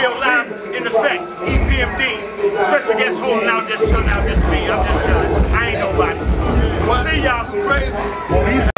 real live in effect. EPMD. Special guest holding out just chilling out just me. I'm just chilling. I ain't nobody. See y'all. Crazy.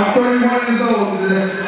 I'm 31 years old today.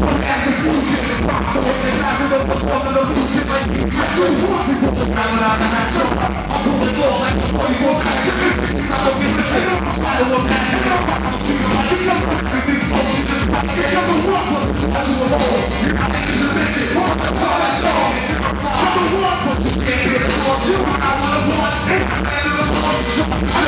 One the the the you the I'm so I'm a I I'm. I'm I one, but I. you the I. I'm the can't get it wrong. You and I were the one, and I'm the one.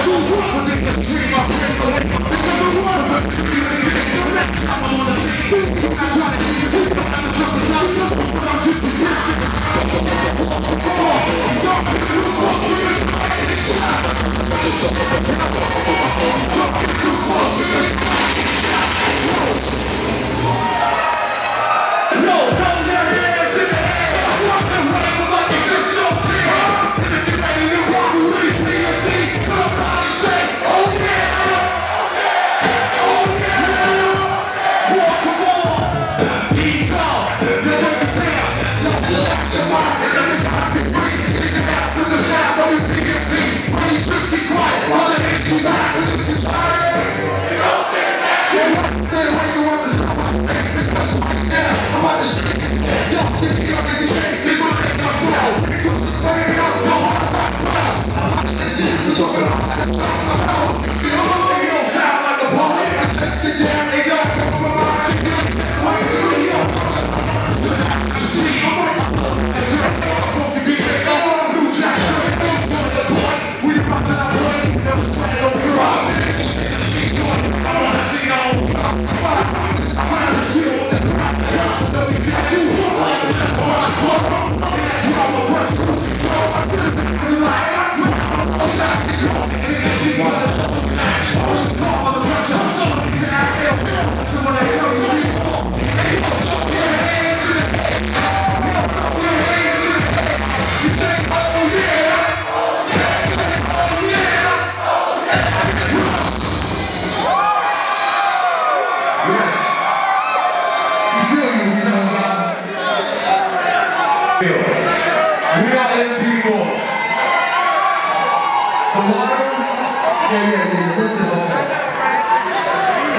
Y'all think y'all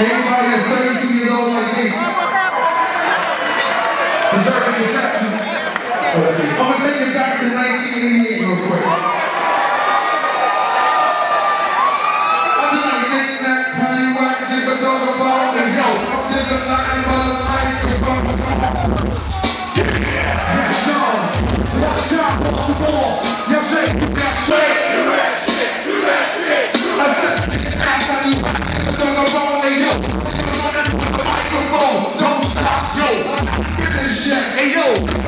Anybody that's 32 years old like me deserving a section. I'm going to take you back to 1988. Hey yo!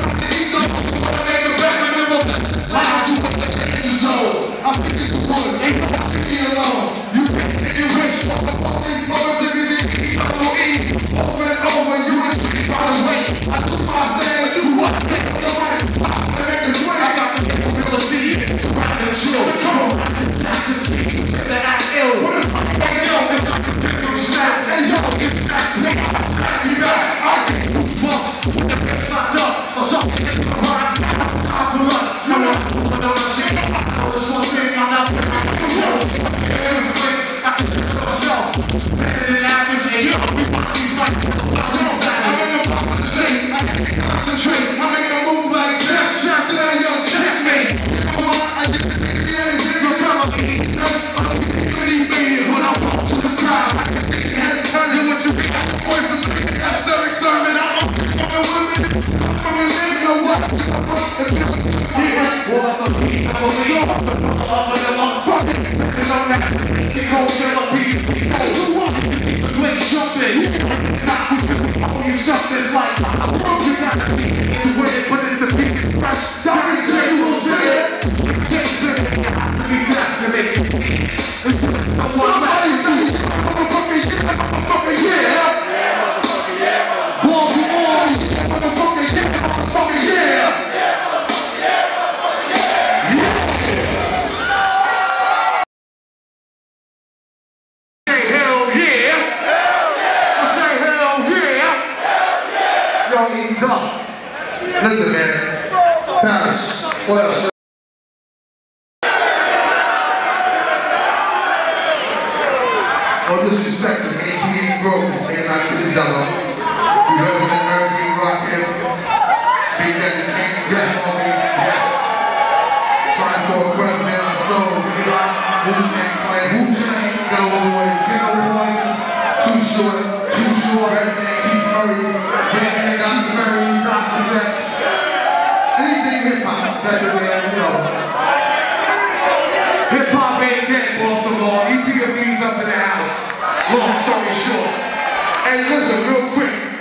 something. You as like. Well,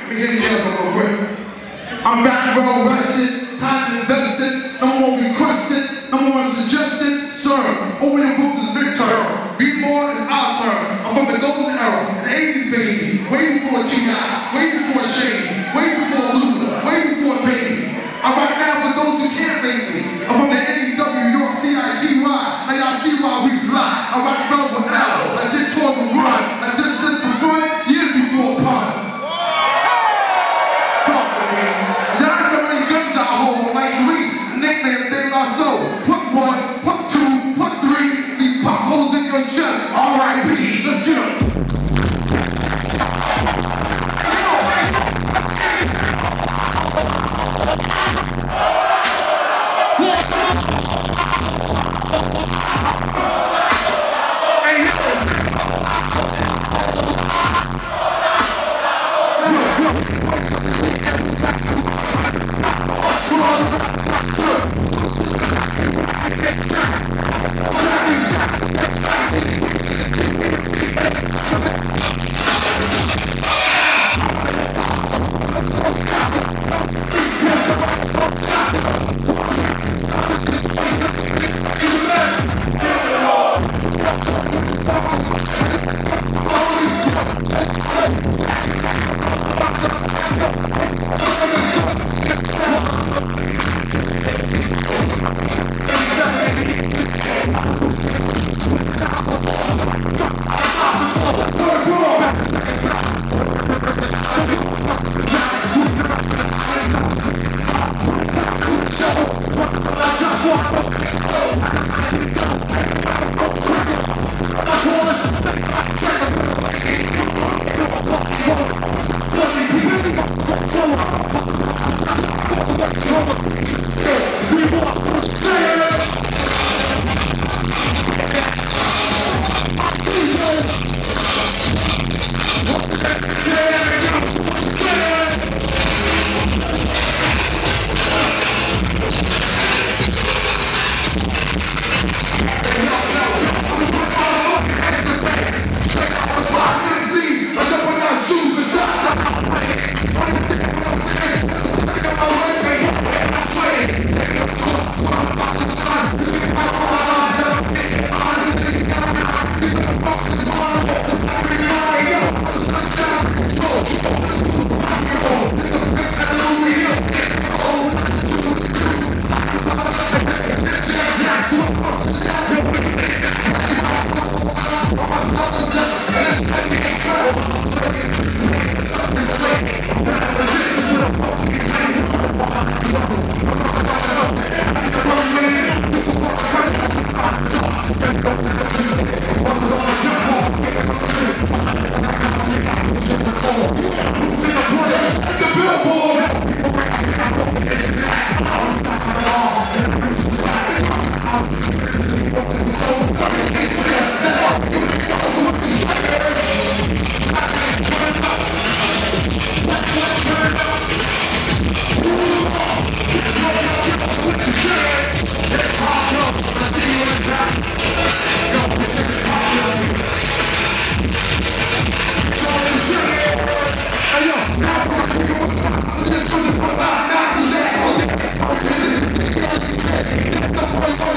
Because he's just a real I'm back well rested, time invested, No more requested, no more suggested, sir. Opening boots is big turn. Be more is our turn. I'm from the golden era, the 80s baby, Waiting way before GI, way before Shady, way before Luda, for a Baby. I right now for those who can't baby. I'm from the AEW, New York, CITY. Now y'all see why we fly. I rock right, Oh, Come on, 立ち向かうぞ!